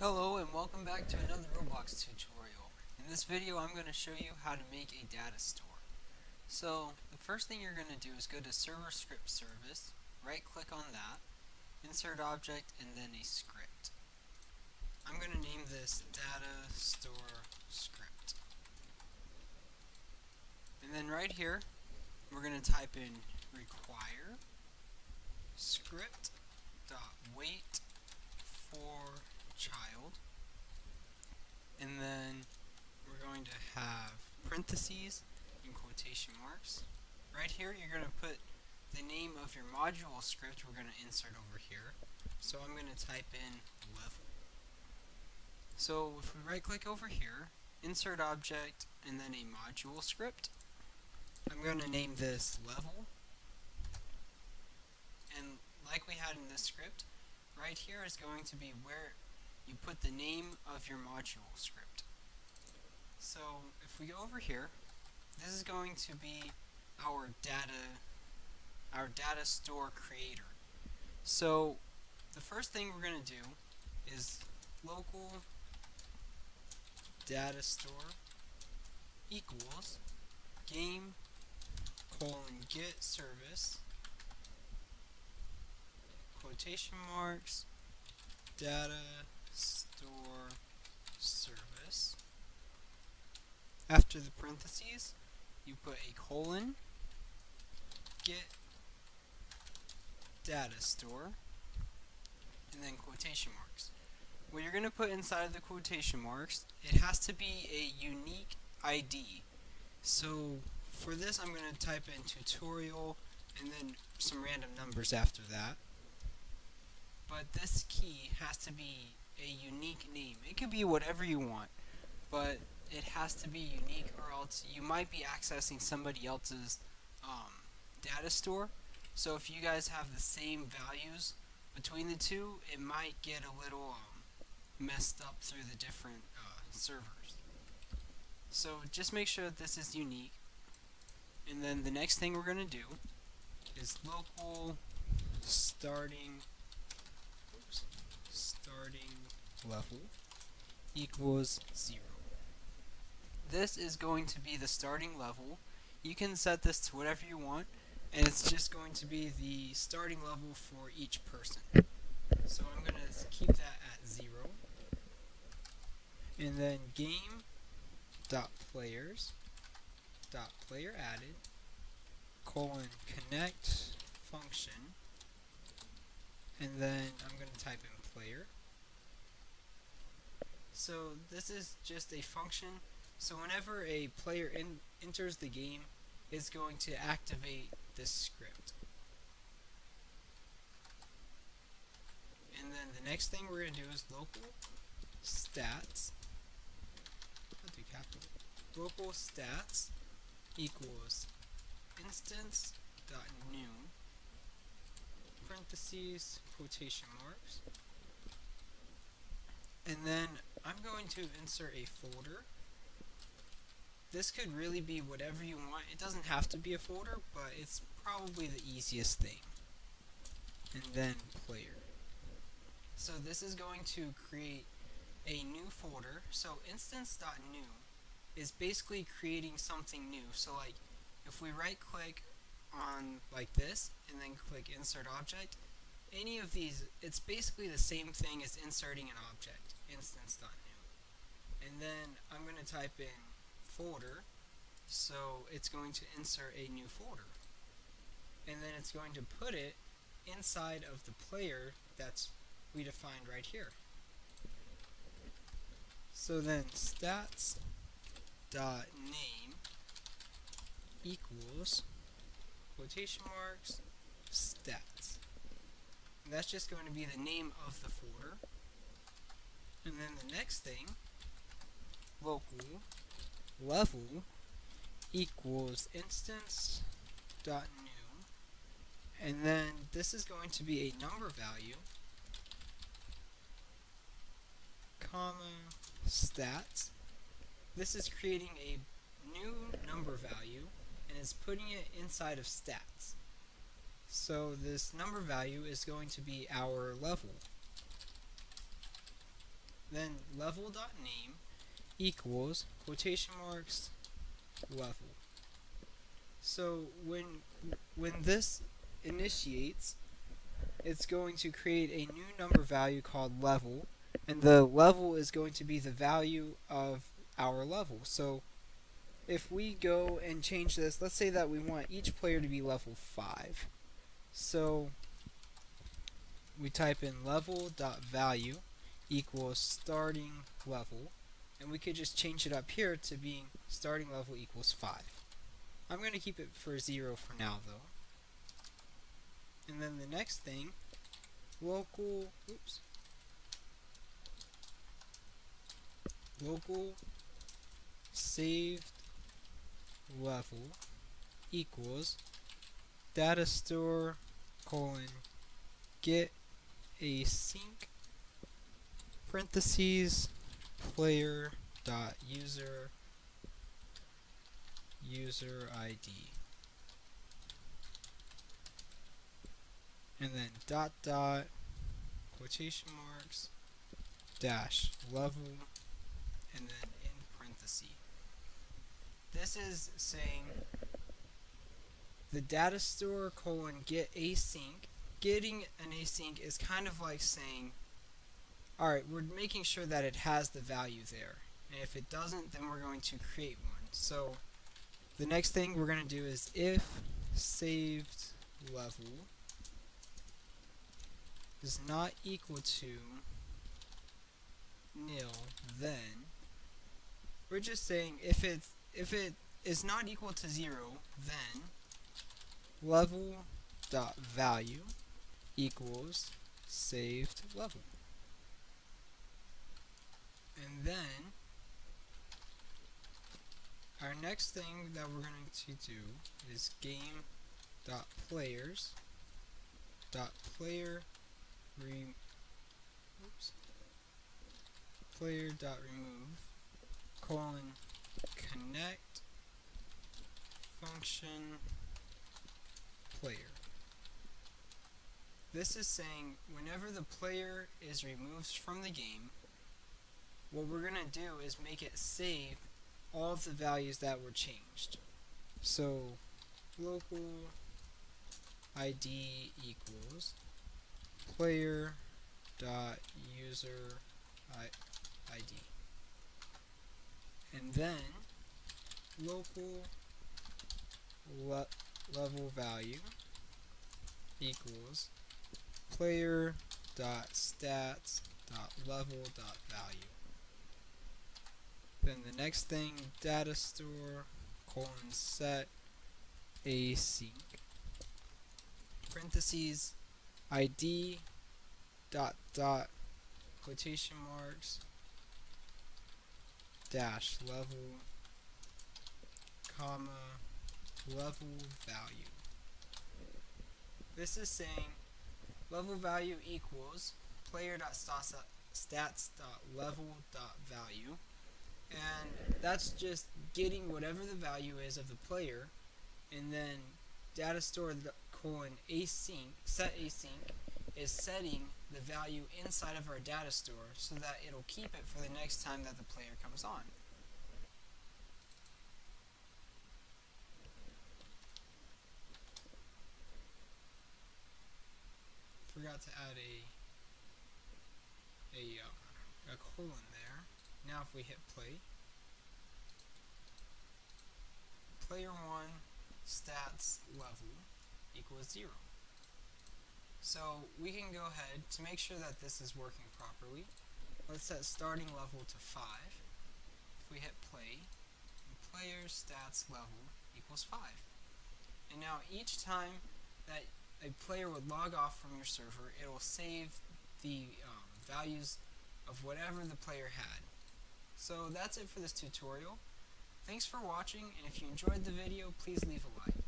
Hello and welcome back to another Roblox tutorial. In this video I'm going to show you how to make a data store. So the first thing you're going to do is go to server script service, right click on that, insert object and then a script. I'm going to name this data store script. And then right here we're going to type in require script dot wait for. And then we're going to have parentheses and quotation marks. Right here, you're going to put the name of your module script we're going to insert over here. So I'm going to type in level. So if we right click over here, insert object, and then a module script, I'm going to name this level. And like we had in this script, right here is going to be where you put the name of your module script. So if we go over here, this is going to be our data our data store creator. So the first thing we're going to do is local data store equals game colon get service quotation marks data store service. After the parentheses, you put a colon, get data store, and then quotation marks. What you're going to put inside of the quotation marks, it has to be a unique ID. So for this, I'm going to type in tutorial and then some random numbers after that. But this key has to be a unique name. It could be whatever you want, but it has to be unique or else you might be accessing somebody else's um, data store. So if you guys have the same values between the two, it might get a little um, messed up through the different uh, servers. So just make sure that this is unique. And then the next thing we're going to do is local starting starting level equals 0. This is going to be the starting level. You can set this to whatever you want, and it's just going to be the starting level for each person. So I'm going to keep that at 0. And then game dot players dot player added colon connect function and then I'm going to type in player so this is just a function. So whenever a player in enters the game, it's going to activate this script. And then the next thing we're going to do is local stats. Local stats equals instance dot new parentheses quotation marks and then I'm going to insert a folder. This could really be whatever you want. It doesn't have to be a folder, but it's probably the easiest thing. And then player. So this is going to create a new folder. So instance.new is basically creating something new. So like if we right click on like this and then click insert object, any of these, it's basically the same thing as inserting an object instance.new. And then I'm going to type in folder, so it's going to insert a new folder. And then it's going to put it inside of the player that's we defined right here. So then stats dot name equals quotation marks stats. And that's just going to be the name of the folder. And then the next thing, local level equals instance dot new. And then this is going to be a number value comma stats. This is creating a new number value and is putting it inside of stats so this number value is going to be our level then level dot name equals quotation marks level. So when when this initiates, it's going to create a new number value called level, and the level is going to be the value of our level. So if we go and change this, let's say that we want each player to be level 5. So we type in level dot value equals starting level, and we could just change it up here to being starting level equals 5. I'm going to keep it for 0 for now though. And then the next thing, local, oops, local saved level equals data store colon get async parentheses player dot user user ID and then dot dot quotation marks dash level and then in parentheses. This is saying the data store colon get async. Getting an async is kind of like saying alright we're making sure that it has the value there. And if it doesn't then we're going to create one. So the next thing we're going to do is if saved level is not equal to nil, then we're just saying if it's if it is not equal to zero, then level dot value equals saved level. And then our next thing that we're going to do is game dot players dot player re oops player dot remove colon connect function player this is saying whenever the player is removed from the game what we're going to do is make it save all of the values that were changed. So local ID equals player dot user ID and then local le level value equals player dot stats dot level dot value. Then the next thing, data store colon set async parentheses id dot dot quotation marks dash level comma level value. This is saying level value equals player stats level value and that's just getting whatever the value is of the player and then data store colon async set async is setting the value inside of our data store so that it'll keep it for the next time that the player comes on. Forgot to add a a, uh, a colon there. Now if we hit play, player 1 stats level equals 0. So we can go ahead to make sure that this is working properly. Let's set starting level to 5. If we hit play, player stats level equals 5. And now each time that a player would log off from your server, it will save the um, values of whatever the player had. So that's it for this tutorial. Thanks for watching, and if you enjoyed the video, please leave a like.